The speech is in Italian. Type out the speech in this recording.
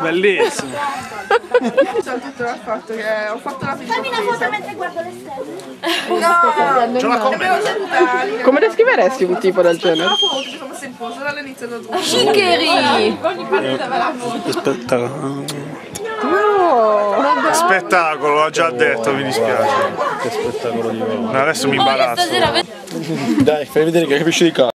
Bellissimo. Soprattutto dal fatto che ho fatto la prima Fammi una foto mentre guardo le stelle. No, Ce la abbiamo sentito. Come descriveresti un tipo del genere? La. Shikeri! Spettacolo. Oh, Spettacolo, l'ho già detto, mi dispiace. Che spettacolo di nuovo. Adesso mi imbarazzo. Dai, fai vedere che capisci di calcio.